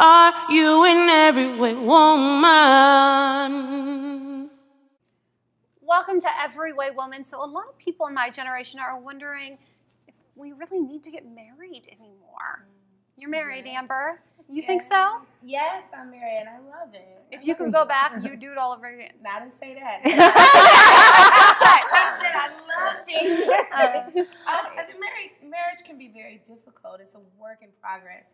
Are you in every way woman? Welcome to Every Way Woman. So, a lot of people in my generation are wondering if we really need to get married anymore. You're married, Amber. You think so? Yes, I'm married and I love it. If you could go back, you would do it all over again. I didn't say that. I said I loved it. um, the marriage, marriage can be very difficult. It's a work in progress,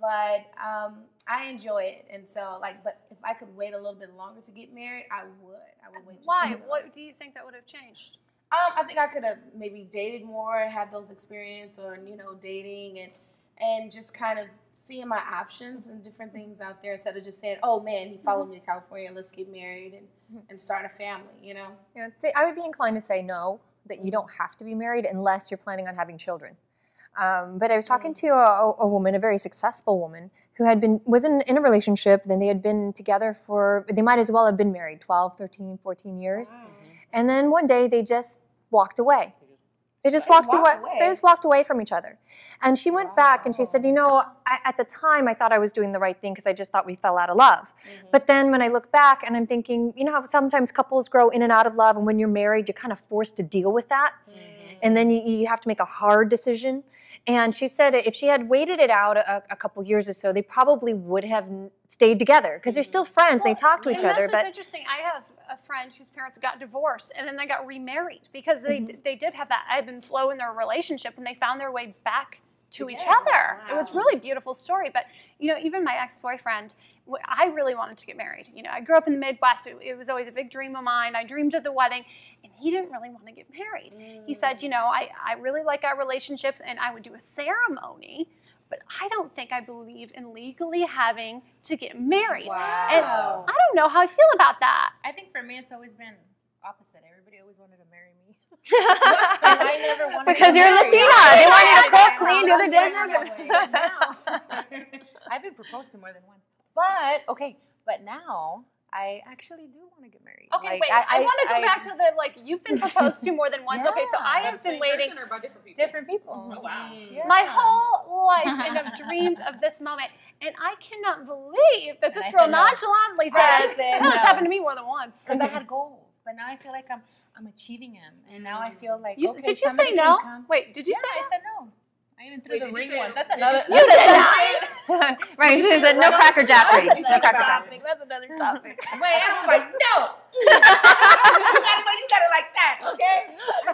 but um, I enjoy it. And so, like, but if I could wait a little bit longer to get married, I would. I would wait. just Why? What do you think that would have changed? Um, I think I could have maybe dated more, had those experience, or you know, dating and and just kind of seeing my options and different things out there instead of just saying, "Oh man, he followed me to California. Let's get married and and start a family." You know. Yeah, see, I would be inclined to say no, that you don't have to be married unless you're planning on having children. Um, but I was talking to a, a woman, a very successful woman, who had been was in, in a relationship. Then they had been together for they might as well have been married 12, 13, 14 years. And then one day they just walked away. They just They just walked away. away. They just walked away from each other. And she went back and she said, "You know, I, at the time I thought I was doing the right thing because I just thought we fell out of love. Mm-hmm. But then when I look back and I'm thinking, you know how sometimes couples grow in and out of love, and when you're married, you're kind of forced to deal with that, and then you, you have to make a hard decision." And she said if she had waited it out a, a couple years or so, they probably would have stayed together because they're still friends. they talk to each and other, That's but interesting. I have a friend whose parents got divorced and then they got remarried because they Mm-hmm. they did have that ebb and flow in their relationship and they found their way back to each Together. other. It was really a beautiful story. But you know, even my ex-boyfriend, I really wanted to get married. You know, I grew up in the Midwest. It, it was always a big dream of mine. I dreamed of the wedding, and he didn't really want to get married. He said, mm. you know, I, I really like our relationships, and I would do a ceremony. But I don't think I believe in legally having to get married. And I don't know how I feel about that. I think for me, it's always been opposite. Everybody always wanted to marry me. and I never wanted because to you're marry. Latina, they want you to cook, clean, do the yeah, dishes. I've been proposed to more than once. But okay, but now I actually do want to get married. Okay, Like, wait. I, want to go back to the like you've been proposed to more than once. okay, so I have been waiting or by different people? different people. Mm-hmm. Oh wow. Mm-hmm. Yeah. my whole life and I've dreamed of this moment. And I cannot believe that this I girl said no. nonchalantly says, said "No, it's happened to me more than once." Because I had goals, but now I feel like I'm I'm achieving them, and now I feel mm. like You, okay, did you say no? Wait, did you yeah, say I no? said no. I even threw Wait, the ring say- once. That's did you another. You that's said no. right, she said no cracker jack rings. No another cracker jack topic. That's another topic. Wait, I was like, no. you, got it, but you got it like that, okay?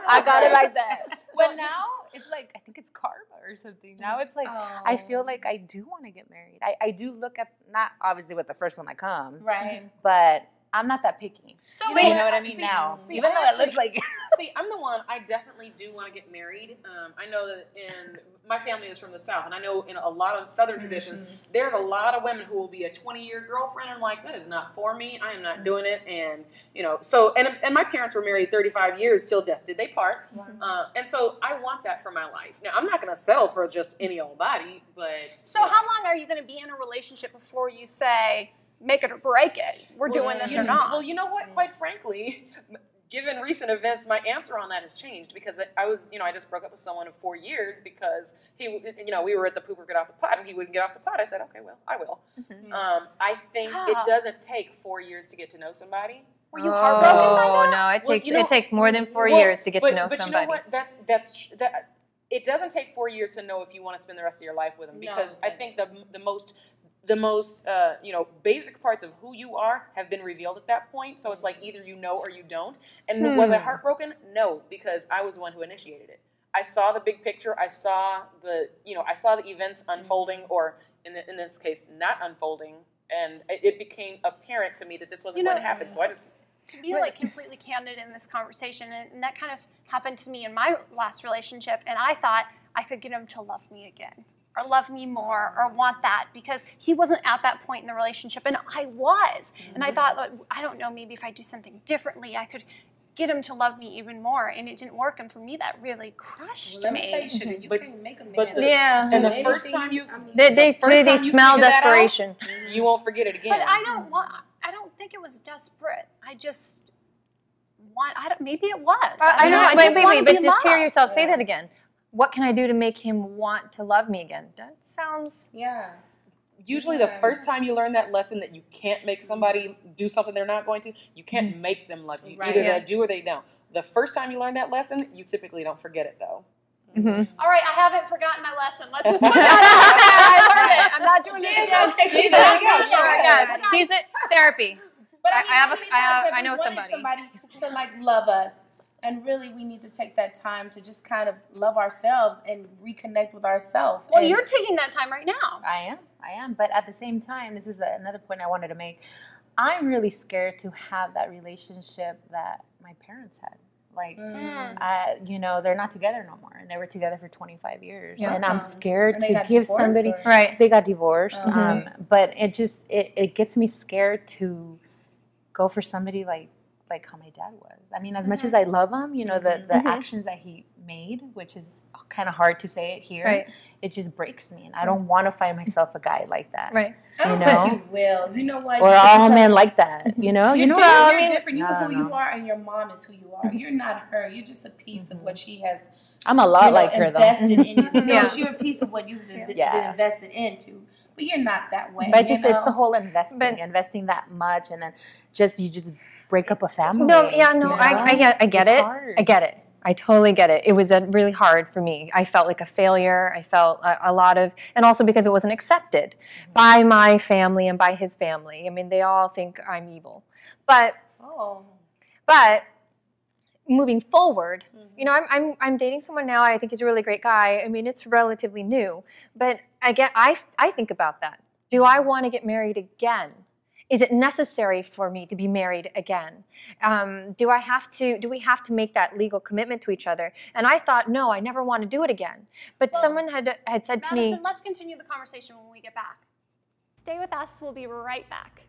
I got it like that. But now it's like I think it's karma or something. Now it's like I feel oh. like I do want to get married. I, I do look at not obviously with the first one that comes, right. but I'm not that picky. So You wait, know what I mean? see- now, see, even I though it looks like See, I'm the one. I definitely do want to get married. Um, I know that in my family is from the south, and I know in a lot of southern traditions, there's a lot of women who will be a 20 year girlfriend. and I'm like, that is not for me. I am not doing it. And you know, so and and my parents were married 35 years till death did they part. Uh, and so I want that for my life. Now I'm not going to settle for just any old body, but so how long are you going to be in a relationship before you say make it or break it? We're doing this you or know- not? Well, you know what? Quite frankly, given recent events, my answer on that has changed because I- I was, you know, I just broke up with someone of four years because he, you know, we were at the pooper get off the pot and he wouldn't get off the pot. I said, okay, well, I will. Um, I think Ah. it doesn't take four years to get to know somebody. Were you heartbroken by Oh that? no, it Well, takes you know- it takes more than four Well, years to get but, to know but somebody. you know what? That's that's that. It doesn't take four years to know if you want to spend the rest of your life with them because it I think the the most the most uh, you know basic parts of who you are have been revealed at that point. So it's like either you know or you don't. And was I Hmm. heartbroken? No, because I was the one who initiated it. I saw the big picture. I saw the you know I saw the events unfolding, or in the, in this case, not unfolding, and it, it became apparent to me that this wasn't You know- going to happen. So I just to be like completely candid in this conversation, and, and that kind of happened to me in my last relationship, and I thought I could get him to love me again. Or love me more, or want that because he wasn't at that point in the relationship, and I was. And I mm-hmm. thought, oh, I don't know, maybe if I do something differently, I could get him to love me even more. And it didn't work, and for me, that really crushed Well, let me tell me. you, sugar, you But- can't make a man. but the- yeah, and the Anything first time you I mean, they they, first they, they time you smell figure that out, desperation. you won't forget it again. But I don't want. I don't think it was desperate. I just want. I don't. Maybe it was. I, I know. I wait, just wait, wanna wait. But be just hear loved. yourself say that again. What can I do to make him want to love me again? That sounds. Yeah. usually the first time you learn that lesson that you can't make somebody do something they're not going to, you can't make them love you. Right. Either Yeah. they do or they don't. The first time you learn that lesson, you typically don't forget it though. Mhm. All right, I haven't forgotten my lesson. Let's just put that out there. I learned it. I'm not doing it She's again. okay. She's She's a okay. good Yeah. one. Yeah, she's in therapy. But I, I- mean, I have how a- many I have- times have I we know wanted somebody. to like love us, and really we need to take that time to just kind of love ourselves and reconnect with ourselves. Well, and, you're taking that time right now. I am. I am. But at the same time, this is a, another point I wanted to make. I'm really scared to have that relationship that my parents had. Like, Mm. uh, you know, they're not together no more, and they were together for 25 years, Yeah. and I'm Um, scared and to give somebody. or- Right. They got divorced, Mhm. um, but it just it, it gets me scared to go for somebody like like how my dad was. I mean, as much as mm-hmm. I love him, you know, the mm-hmm. the Mhm. actions that he made, which is kind of hard to say it here, Right. it just breaks me, and I mm. don't want to find myself a guy like that. Right. I don't you think know? you will. You know what? Or Because all men like that, mm-hmm. you know. You're You know, different. what I You're mean, different. You No, know who you are, and your mom is who you are. You're not her. You're just a piece of what she has. I'm a lot you know, like her though. invested in you. No, Yeah. you're a piece of what you've been, Yeah. been invested into, but you're not that way. But you just it's the whole investing, But- investing that much, and then just you just break up a family. No, yeah, no, you I, I get, I get It's it. hard. I get it. I totally get it. It was a, really hard for me. I felt like a failure. I felt a, a lot of, and also because it wasn't accepted by my family and by his family. I mean, they all think I'm evil. But, Oh. but moving forward, mm-hmm. you know, I'm, I'm, I'm dating someone now. I think he's a really great guy. I mean, it's relatively new, but I get, I, I think about that. Do I want to get married again? Is it necessary for me to be married again? Um, do I have to? Do we have to make that legal commitment to each other? And I thought, no, I never want to do it again. But Well, someone had had said to Madison, me, let's continue the conversation when we get back. Stay with us. We'll be right back.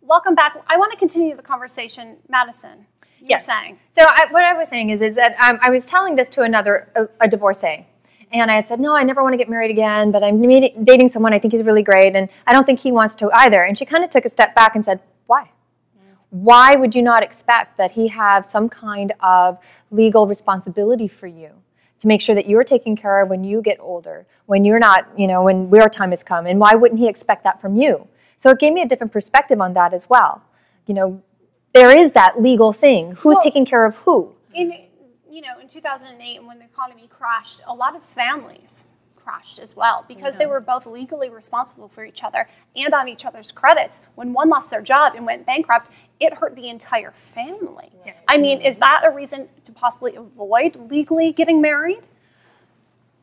Welcome back. I want to continue the conversation, Madison. You Yes. saying. So I, what I was saying is, is that um, I was telling this to another a, a divorcee, and I had said, no, I never want to get married again, but I'm meeting, dating someone. I think he's really great, and I don't think he wants to either. And she kind of took a step back and said, why? Why would you not expect that he have some kind of legal responsibility for you to make sure that you're taken care of when you get older, when you're not, you know, when your time has come? And why wouldn't he expect that from you? So it gave me a different perspective on that as well. You know, there is that legal thing. Who's Well- taking care of who? In you know, in 2008, when the economy crashed, a lot of families crashed as well because they were both legally responsible for each other and on each other's credits. When one lost their job and went bankrupt, it hurt the entire family. Yes. I mean, is that a reason to possibly avoid legally getting married?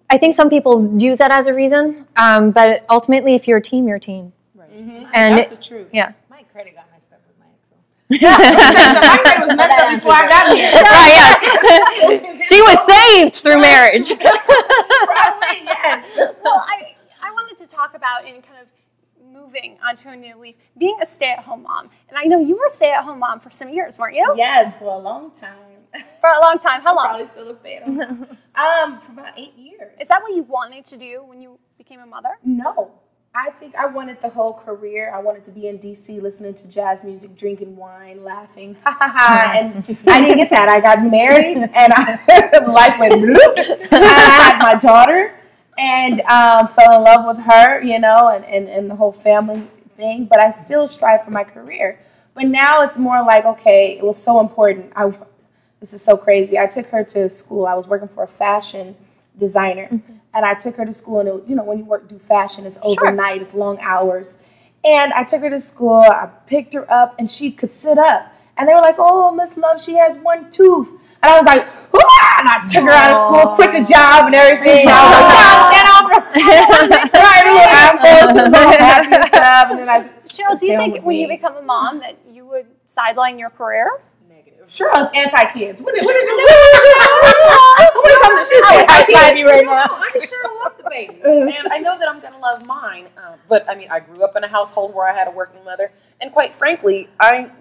I think some people use that as a reason, um, but ultimately, if you're a team, you're a team. Mhm. And That's it- the truth. Yeah. My credit got messed up my credit was messed up before I got here. right, yeah. she was saved through marriage. Probably, yes. well, I, I wanted to talk about in kind of moving onto a new leaf, being a stay-at-home mom. And I know you were a stay-at-home mom for some years, weren't you? Yes, for a long time. For a long time. How long? Probably still a stay at home. Um, for about eight years. Is that what you wanted to do when you became a mother? No. I think I wanted the whole career. I wanted to be in DC listening to jazz music, drinking wine, laughing. Ha ha ha. And I didn't get that. I got married and I, life went bloop. I had my daughter and um, fell in love with her, you know, and, and, and the whole family thing. But I still strive for my career. But now it's more like, okay, it was so important. I, this is so crazy. I took her to school. I was working for a fashion designer, and I took her to school. And it, you know, when you work do fashion, it's overnight, it's long hours. And I took her to school. I picked her up, and she could sit up. And they were like, "Oh, Miss Love, she has one tooth." And I was like, "Wah!" and I took her out of school, quit the job and everything. I was like, "Come, get over." Started a little apple, she was all happy and stuff. And then I Cheryl, do you think when you become a mom that you would sideline your career? Negative. Sure, I was anti-kids. What did, what did you do? What did you come to? She was anti-kids. right now. I sure love the babies, and I know that I'm gonna love mine. Um, but I mean, I grew up in a household where I had a working mother, and quite frankly, I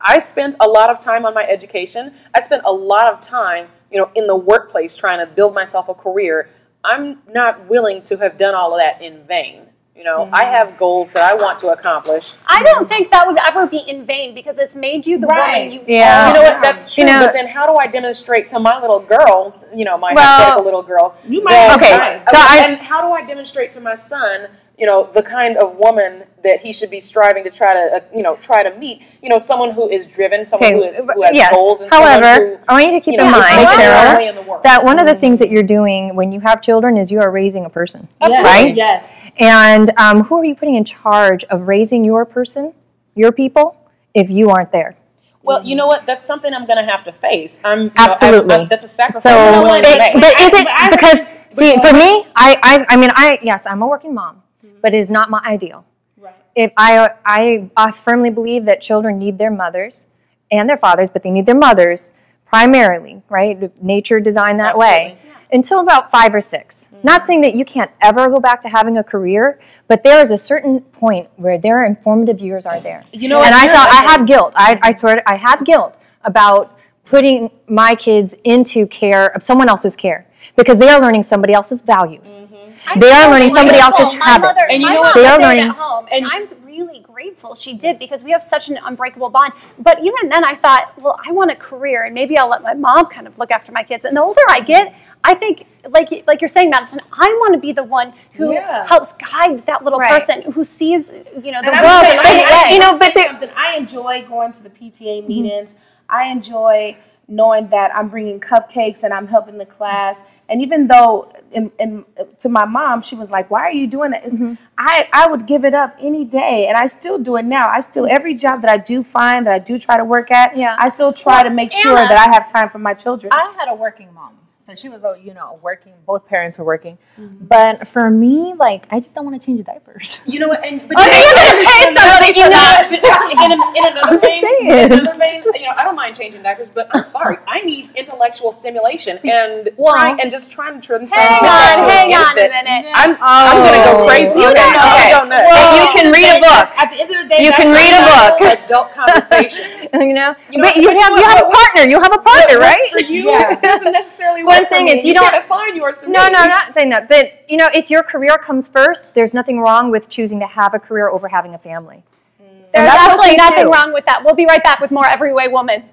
I spent a lot of time on my education. I spent a lot of time, you know, in the workplace trying to build myself a career. I'm not willing to have done all of that in vain. You know, I have goals that I want to accomplish. I don't think that would ever be in vain because it's made you the Right. woman you Yeah. You know what? That's true. You know- but then, how do I demonstrate to my little girls? You know, my Well- little girls. You might that- be Okay, right. so I- and how do I demonstrate to my son? You know, the kind of woman that he should be striving to try to, uh, you know, try to meet. You know, someone who is driven, someone Okay, who, is, who has yes. goals, and someone However, who, I want you to keep you know, in mind, making Sarah, in the world. that one of the things that you're doing when you have children is you are raising a person, Yes, right? Yes. And um, who are you putting in charge of raising your person, your people, if you aren't there? Well, you know what? That's something I'm going to have to face. I'm you know, Absolutely. I'm- I'm- that's a sacrifice So, I'm willing to it- make. but is it But I- because see you- for me, I, I I mean I yes I'm a working mom, but it is not my ideal. Right. If I I I firmly believe that children need their mothers and their fathers, but they need their mothers primarily, right? Nature designed that way until about five or 6 mm-hmm. Not saying that you can't ever go back to having a career, but there is a certain point where their informative years are there. You know, and I felt I have guilt. I, I swear to, I have guilt about putting my kids into care of someone else's care because they are learning somebody else's values. Mm-hmm. I'm They are so learning somebody grateful. else's my habits. Mother, And you my know what? mom They are stayed learning- at home, and- and I'm really grateful she did because we have such an unbreakable bond. But even then, I thought, well, I want a career, and maybe I'll let my mom kind of look after my kids. And the older I get, I think, like like you're saying, Madison, I want to be the one who Yeah. helps guide that little Right. person who sees, you know, the And world would say, a I, new I, you know, but something. I enjoy going to the PTA mm-hmm. meetings. I enjoy knowing that I'm bringing cupcakes and I'm helping the class. And even though, in, in, to my mom, she was like, "Why are you doing that?" It's, mm-hmm. I I would give it up any day, and I still do it now. I still mm-hmm. every job that I do find that I do try to work at, Yeah. I still try to make sure that I have time for my children. I had a working mom. So she was, uh, you know, working. Both parents were working. But for me, like, I just don't want to change diapers. You know what? And, but Oh, you you're gonna pay somebody you for know, that. but actually, in, in another vein, saying. in another vein, you know, I don't mind changing diapers, but I'm sorry, I need intellectual stimulation and Well- trying and just trying to transmit hang on, hang on a minute. I'm, I'm gonna go crazy. You Okay, don't know. I don't know. Well, you can read a book. At the end of the day, You can read a book. adult conversation. you know, You know, but you have you have a partner. You have a partner, right? For you Yeah. doesn't necessarily What work I'm saying is you don't- assign yours to No, me. no, I'm not saying that. But you know, if your career comes first, there's nothing wrong with choosing to have a career over having a family. There's that's absolutely nothing too. wrong with that. We'll be right back with more Every Way Woman.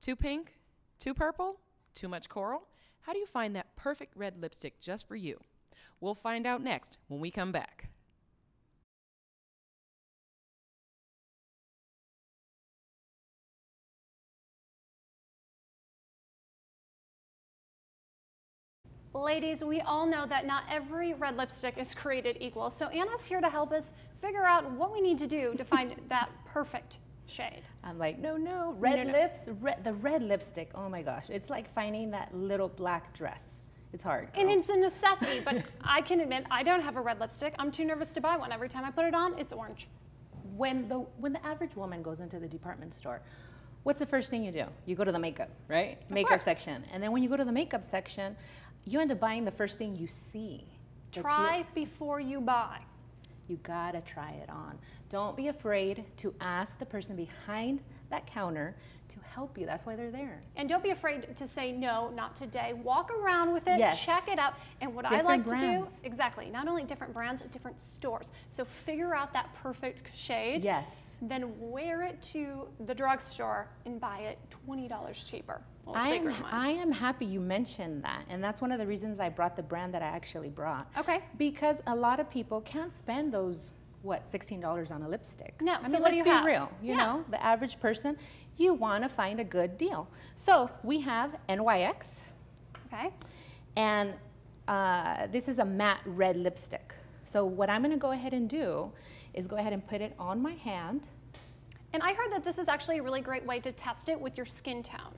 Too pink? Too purple? Too much coral? How do you find that perfect red lipstick just for you? We'll find out next when we come back. Ladies, we all know that not every red lipstick is created equal. So Anna's here to help us figure out what we need to do to find that perfect shade. I'm like, no, no, red No, no. lips, red, the red lipstick. Oh my gosh, it's like finding that little black dress. It's hard. And it's a necessity, but I can admit I don't have a red lipstick. I'm too nervous to buy one. Every time I put it on, it's orange. when the when the average woman goes into the department store, what's the first thing you do? You go to the makeup, right? makeup course. section, and then when you go to the makeup section, you end up buying the first thing you see. that you- Try before you buy. You gotta try it on. Don't be afraid to ask the person behind that counter to help you. That's why they're there. And don't be afraid to say no, not today. Walk around with it, Yes. check it out. And what I Different like to do, exactly, not only different brands, different stores. So figure out that perfect shade. Yes. Then wear it to the drugstore and buy it $20 cheaper. I am, secret of mine. I am happy you mentioned that. And that's one of the reasons I brought the brand that I actually brought. Okay. Because a lot of people can't spend those, what, $16 on a lipstick. No, I so mean, what do let's you be have? real. You Yeah. know, the average person, you want to find a good deal. So we have NYX, okay. and uh, this is a matte red lipstick. So what I'm going to go ahead and do is go ahead and put it on my hand. And I heard that this is actually a really great way to test it with your skin tone.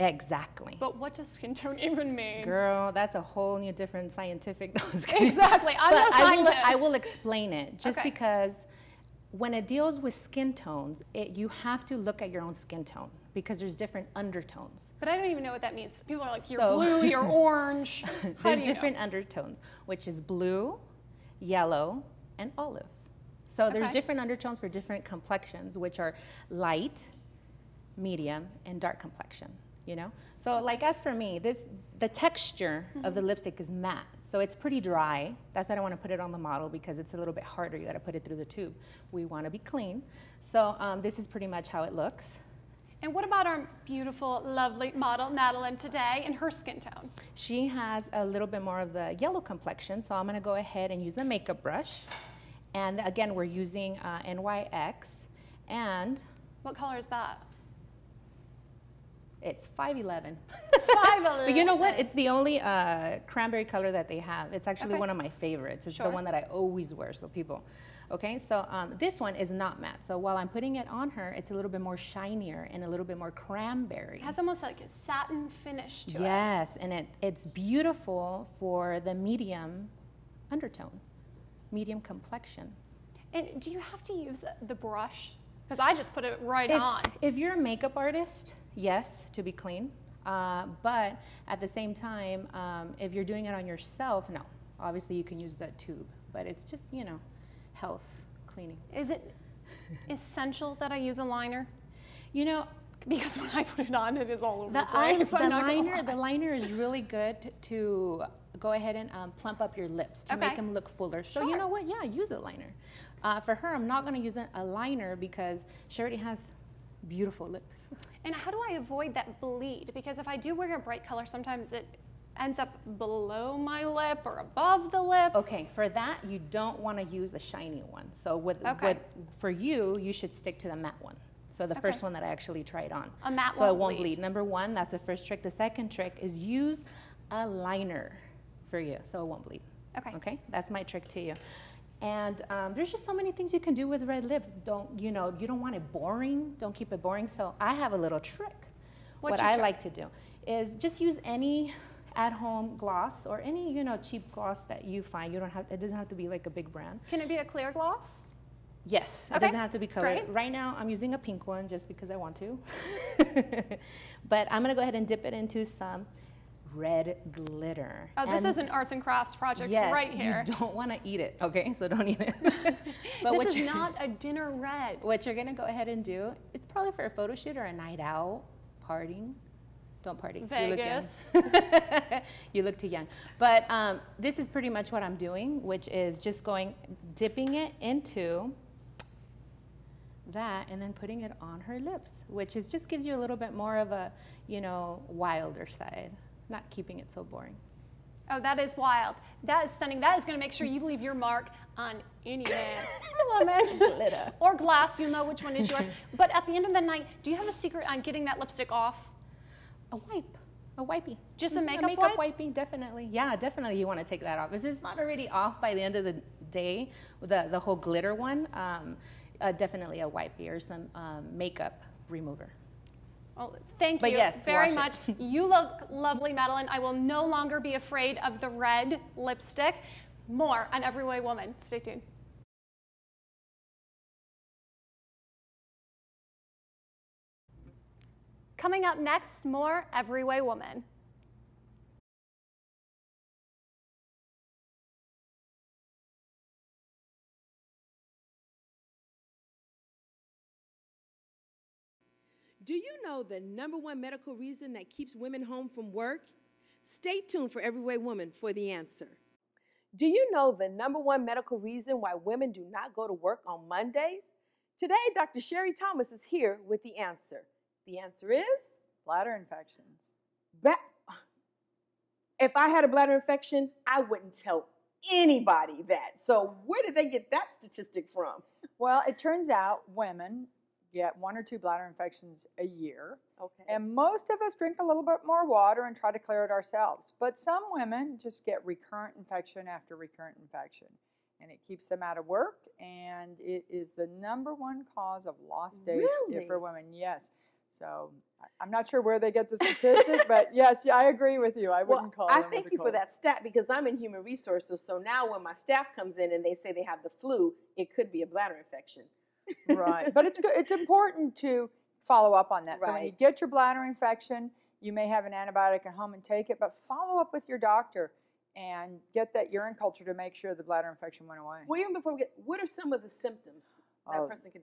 Exactly. But what does skin tone even mean? Girl, that's a whole new different scientific. No, I was kidding. Exactly. I'm But no I will, scientist. I will explain it just Okay. because when it deals with skin tones, it, you have to look at your own skin tone because there's different undertones. But I don't even know what that means. People are like, you're So- blue, you're orange. There's you know? different undertones, which is blue, yellow, and olive. So there's Okay. different undertones for different complexions, which are light, medium, and dark complexion. you know. So like as for me, this the texture of the lipstick is matte, so it's pretty dry. That's why I don't want to put it on the model because it's a little bit harder. You got to put it through the tube. We want to be clean. So um, this is pretty much how it looks. And what about our beautiful, lovely model, Madeline, today and her skin tone? She has a little bit more of the yellow complexion, so I'm gonna go ahead and use the makeup brush. And again, we're using uh, NYX, and What color is that? it's 511. Five But you know what? It's the only uh, cranberry color that they have. It's actually Okay. one of my favorites. It's Sure. the one that I always wear, so people. Okay, so um, this one is not matte. So while I'm putting it on her, it's a little bit more shinier and a little bit more cranberry. It has almost like a satin finish to it. Yes, and it, it's beautiful for the medium undertone, medium complexion. And do you have to use the brush? Because I just put it right If, on. if you're a makeup artist, yes, to be clean. Uh, but at the same time, um, if you're doing it on yourself, no. Obviously, you can use the tube, but it's just, you know, health cleaning. Is it essential that I use a liner? You know, Because when I put it on, it is all over the, the, place. the not gonna liner, the liner is really good to go ahead and um, plump up your lips to make them look fuller. So you know what? Yeah, use a liner. Uh, for her, I'm not going to use a, a liner because she already has beautiful lips. And how do I avoid that bleed? Because if I do wear a bright color, sometimes it ends up below my lip or above the lip. Okay, for that you don't want to use the shiny one. So with, Okay. with for you, you should stick to the matte one. So the first one that I actually tried on. A matte so it won't won't bleed. bleed. Number one, that's the first trick. The second trick is use a liner for you, so it won't bleed. Okay. Okay, that's my trick to you. And um, there's just so many things you can do with red lips. Don't you know? You don't want it boring. Don't keep it boring. So I have a little trick. What's what I trick? like to do is just use any at-home gloss or any you know cheap gloss that you find. You don't have. It doesn't have to be like a big brand. Can it be a clear gloss? Yes, okay. it doesn't have to be colored. Right now, I'm using a pink one just because I want to. but I'm gonna go ahead and dip it into some red glitter. Oh, this And is an arts and crafts project yes, right here. You don't want to eat it, okay? So don't eat it. but this is not a dinner red. what you're gonna go ahead and do, it's probably for a photo shoot or a night out, partying. Don't party. Vegas. You look, young. you look too young. But um, this is pretty much what I'm doing, which is just going, dipping it into that and then putting it on her lips, which is just gives you a little bit more of a, you know, wilder side, not keeping it so boring. Oh, that is wild. That is stunning. That is going to make sure you leave your mark on any man, woman, Glitter. or glass. You'll know which one is yours. But at the end of the night, do you have a secret on getting that lipstick off? A wipe, a wipey. Just a Mhm, makeup makeup wipe? wipey, definitely. Yeah, definitely. You want to take that off. If it's not already off by the end of the day, the the whole glitter one, um, uh, definitely a wipey or some um, makeup remover. Well, thank But you yes, very much. it. you look lovely, Madeline. I will no longer be afraid of the red lipstick. More on Every Way Woman. Stay tuned. Coming up next, more Every Way Woman. Do you know the number one medical reason that keeps women home from work? Stay tuned for Everyway Woman for the answer. Do you know the number one medical reason why women do not go to work on Mondays? Today, Dr. Sherry Thomas is here with the answer. The answer is Bladder infections. ba- if I had a bladder infection, I wouldn't tell anybody that. So, where did they get that statistic from? Well, it turns out women get one or two bladder infections a year. Okay. And most of us drink a little bit more water and try to clear it ourselves. But some women just get recurrent infection after recurrent infection. And it keeps them out of work, and it is the number one cause of lost days Really? for women. Yes. So I'm not sure where they get the statistic, but yes, yeah, I agree with you. I wouldn't call it I thank you for that stat because I'm in human resources. So now when my staff comes in and they say they have the flu, it could be a bladder infection. Right. But it's good. It's important to follow up on that. So when you get your bladder infection, you may have an antibiotic at home and take it, but follow up with your doctor and get that urine culture to make sure the bladder infection went away. Well, even before we get, what are some of the symptoms that Oh, person could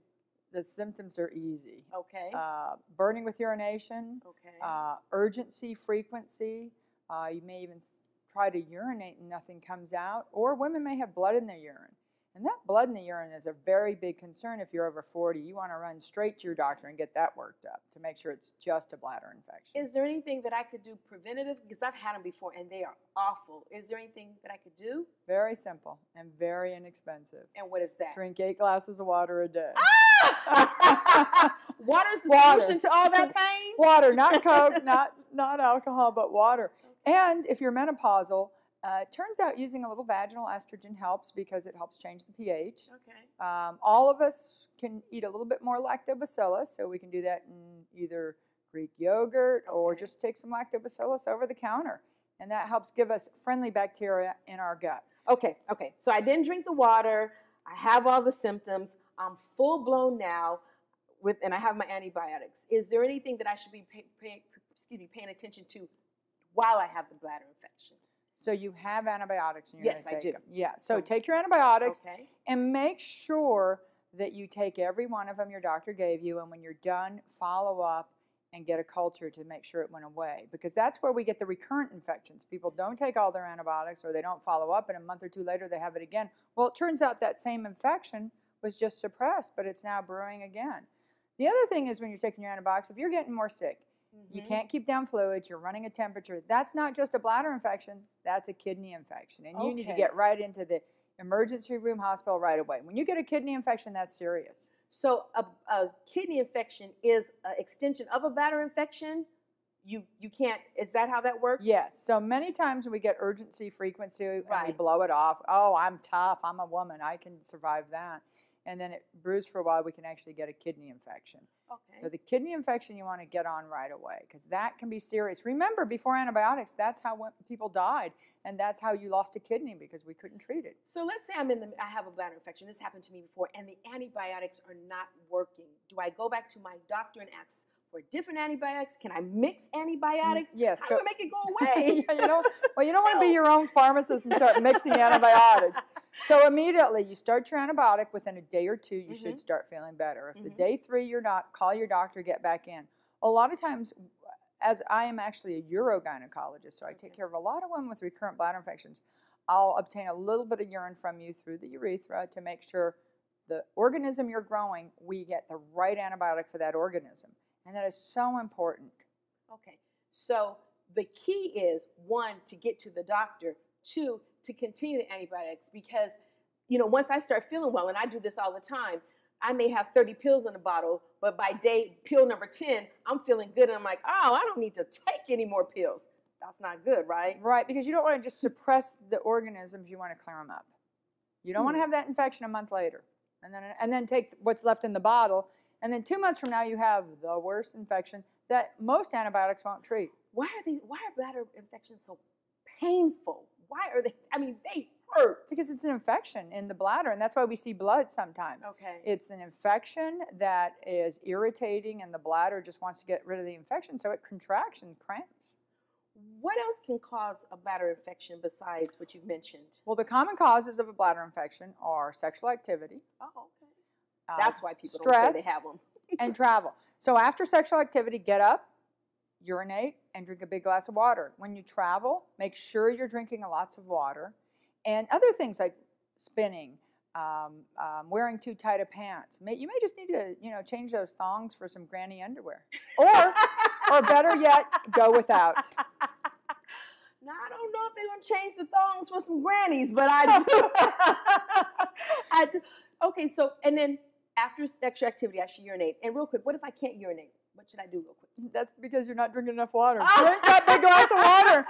the symptoms are easy. Okay. Uh, burning with urination, okay. uh, urgency, frequency. Uh, you may even try to urinate and nothing comes out, or women may have blood in their urine. And that blood in the urine is a very big concern if you're over 40. You want to run straight to your doctor and get that worked up to make sure it's just a bladder infection. Is there anything that I could do preventative? Because I've had them before and they are awful. Is there anything that I could do? Very simple and very inexpensive. And what is that? Drink eight glasses of water a day. Ah! Water is the Water. solution to all that pain? water, not Coke, not not alcohol, but water. And if you're menopausal, uh, it turns out using a little vaginal estrogen helps because it helps change the pH. Okay. Um, all of us can eat a little bit more lactobacillus, so we can do that in either Greek yogurt or just take some lactobacillus over the counter. And that helps give us friendly bacteria in our gut. Okay, okay. So I didn't drink the water. I have all the symptoms. I'm full blown now with and I have my antibiotics. Is there anything that I should be pay, pay, excuse me, paying attention to while I have the bladder infection? So you have antibiotics and you're Yes, going I to take do. them. Yeah. So, So- take your antibiotics Okay. and make sure that you take every one of them your doctor gave you and when you're done follow up and get a culture to make sure it went away because that's where we get the recurrent infections people don't take all their antibiotics or they don't follow up and a month or two later they have it again well it turns out that same infection was just suppressed but it's now brewing again the other thing is when you're taking your antibiotics if you're getting more sick you Mhm. can't keep down fluids you're running a temperature that's not just a bladder infection that's a kidney infection and you need to get right into the emergency room hospital right away when you get a kidney infection that's serious So a, a kidney infection is an extension of a bladder infection. You you can't. Is that how that works? yes so many times when we get urgency frequency and we blow it off oh i'm tough i'm a woman i can survive that and then it brews for a while we can actually get a kidney infection Okay. so the kidney infection you want to get on right away because that can be serious remember before antibiotics that's how people died and that's how you lost a kidney because we couldn't treat it So let's say I'm in the I have a bladder infection. This happened to me before, and the antibiotics are not working. Do I go back to my doctor and ask for different antibiotics? Can I mix antibiotics? yes How so do I make it go away? You don't, well, you don't want to be your own pharmacist and start mixing antibiotics. So immediately you start your antibiotic. Within a day or two, you Mhm. should start feeling better. If the Mhm. day three you're not, call your doctor, get back in. A lot of times, as I am actually a urogynecologist, so I take care of a lot of women with recurrent bladder infections. I'll obtain a little bit of urine from you through the urethra to make sure the organism you're growing, we get the right antibiotic for that organism. And that is so important. Okay. So the key is one to get to the doctor, two to continue the antibiotics because you know once I start feeling well, and I do this all the time, I may have 30 pills in a bottle, but by day pill number 10, I'm feeling good, and I'm like, oh, I don't need to take any more pills. That's not good, right? Right, because you don't want to just suppress the organisms. You want to clear them up. You don't want to Hmm. have that infection a month later, and then and then take what's left in the bottle, and then two months from now you have the worst infection that most antibiotics won't treat. Why are they? Why are bladder infections so painful? Why are they? I mean, they hurt. Because it's an infection in the bladder, and that's why we see blood sometimes. Okay. It's an infection that is irritating, and the bladder just wants to get rid of the infection, so it contracts and cramps. What else can cause a bladder infection besides what you've mentioned? Well, the common causes of a bladder infection are sexual activity. Oh, okay. Uh, That's why people stress, don't say they have them. and travel. So after sexual activity, get up, urinate, and drink a big glass of water. When you travel, make sure you're drinking lots of water, and other things like spinning, um, um, wearing too tight of pants. May, you may just need to, you know, change those thongs for some granny underwear, or, or better yet, go without. Now I don't know if they're gonna change the thongs for some grannies, but I do. I do. Okay, so and then after sexual activity, I should urinate. And real quick, what if I can't urinate? What should I do, real quick? That's because you're not drinking enough water. Drink that big glass of water.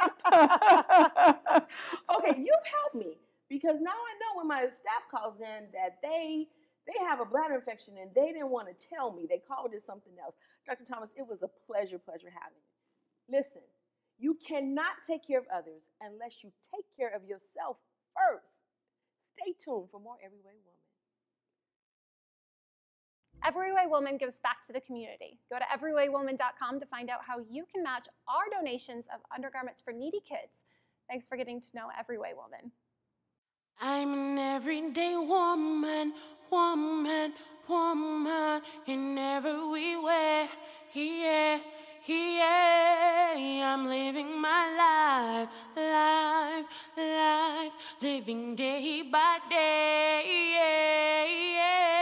okay, you've helped me because now I know when my staff calls in that they they have a bladder infection and they didn't want to tell me. They called it something else. Dr. Thomas, it was a pleasure, pleasure having you. Listen, you cannot take care of others unless you take care of yourself first. Stay tuned for more Every Way Woman. Everyway Woman gives back to the community. Go to everywaywoman.com to find out how you can match our donations of undergarments for needy kids. Thanks for getting to know Everyway Woman. I'm an everyday woman, woman, woman in every way. Yeah, yeah. I'm living my life, life, life, living day by day. Yeah, yeah.